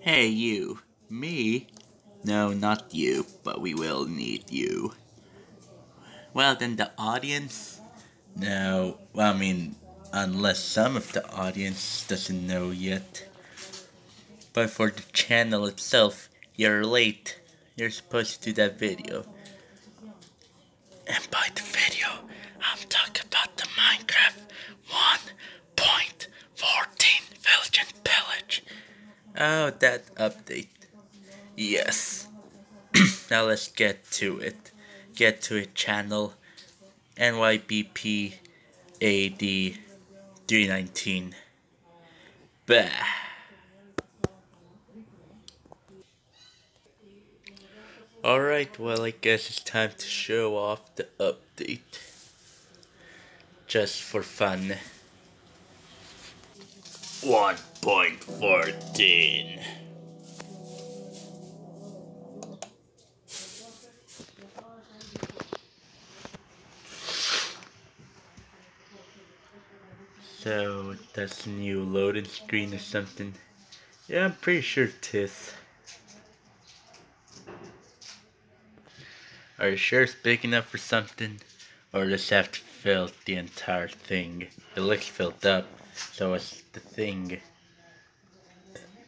Hey, you. Me? No, not you, but we will need you. Well, then the audience? No, well, I mean, unless some of the audience doesn't know yet. But for the channel itself, you're late. You're supposed to do that video. And by the video, I'm talking about the Minecraft 1.14 Village and Pillage. Oh, that update. Yes. now let's get to it. Get to it, channel. NYBP AD 319. Bah. Alright, well I guess it's time to show off the update. Just for fun. 1.14 So, that's new loading screen or something. Yeah, I'm pretty sure it is. Are you sure it's big enough for something? Or it have to fill the entire thing? It looks filled up, so it's the thing.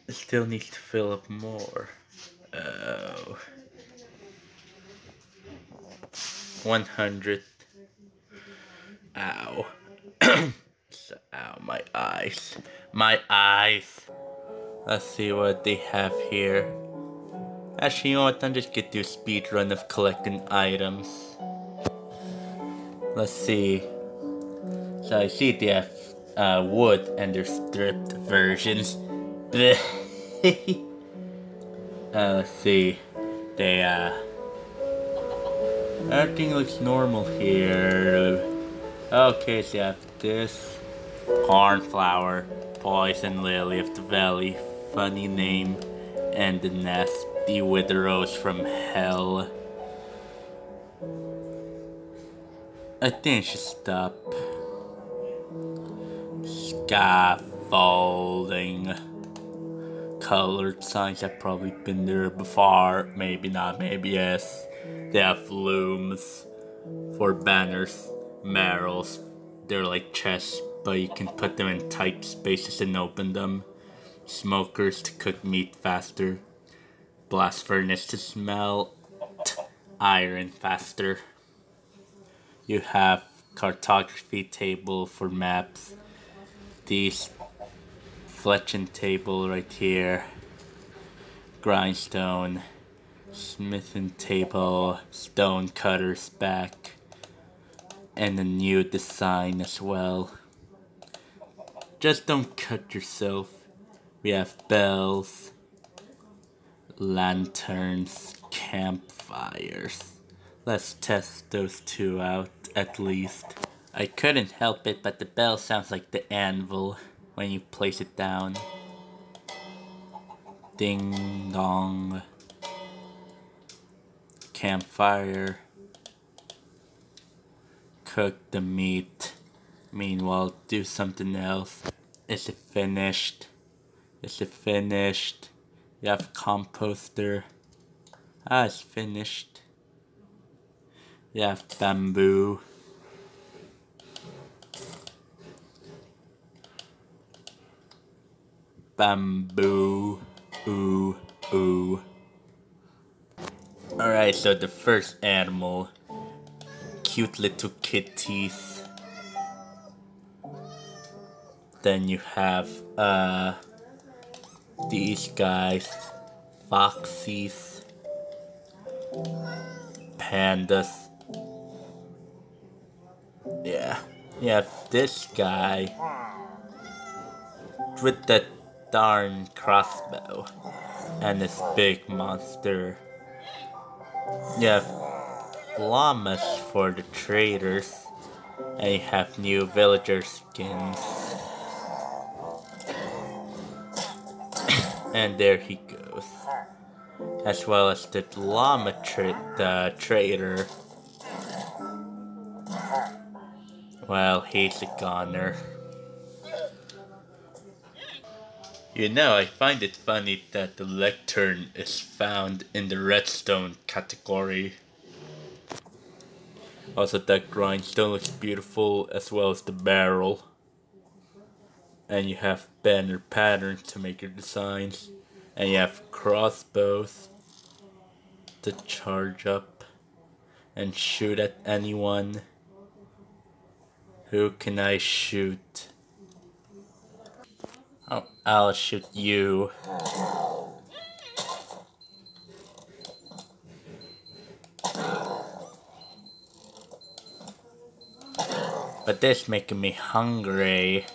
Still needs to fill up more. Oh. 100. Ow. so, ow, my eyes. My eyes. Let's see what they have here. Actually, you know what? I'm just gonna do a speed run of collecting items. Let's see. So I see they have uh, wood and they're stripped versions. uh, let's see. They uh, everything looks normal here. Okay, so have this cornflower, poison lily of the valley, funny name, and the Nasty the wither rose from hell. I think I should stop. Scaffolding. Colored signs have probably been there before. Maybe not, maybe yes. They have looms for banners, barrels. They're like chests, but you can put them in tight spaces and open them. Smokers to cook meat faster blast furnace to smelt iron faster. You have cartography table for maps. These fletching table right here. Grindstone. Smithing table. Stone cutters back. And a new design as well. Just don't cut yourself. We have bells lanterns, campfires. Let's test those two out, at least. I couldn't help it, but the bell sounds like the anvil when you place it down. Ding dong. Campfire. Cook the meat. Meanwhile, do something else. Is it finished? Is it finished? You have composter. Ah, it's finished. You have bamboo. Bamboo. Ooh, ooh. Alright, so the first animal. Cute little kitties. Then you have, uh these guys, foxes, pandas. Yeah, yeah, this guy with that darn crossbow and this big monster. You have llamas for the traders, and you have new villager skins. And there he goes. As well as the llama tra the trader. Well, he's a goner. You know, I find it funny that the lectern is found in the redstone category. Also, that grindstone looks beautiful as well as the barrel. And you have banner patterns to make your designs. And you have crossbows to charge up and shoot at anyone. Who can I shoot? Oh, I'll shoot you. But this making me hungry.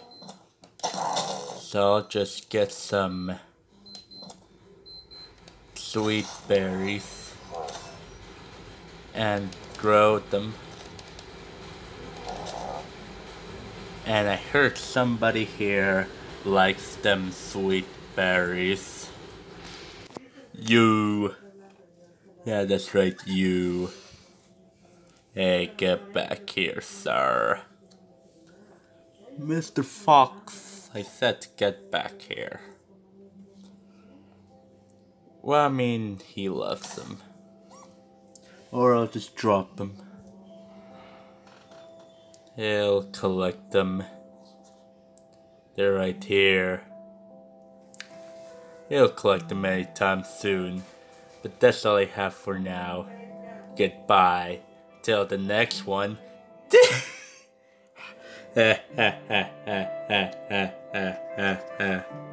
So I'll just get some sweet berries and grow them. And I heard somebody here likes them sweet berries. You. Yeah, that's right, you. Hey, get back here, sir. Mr. Fox, I said get back here. Well, I mean, he loves them. Or I'll just drop them. He'll collect them they're right here. He'll collect them anytime soon. But that's all I have for now. Goodbye. Till the next one.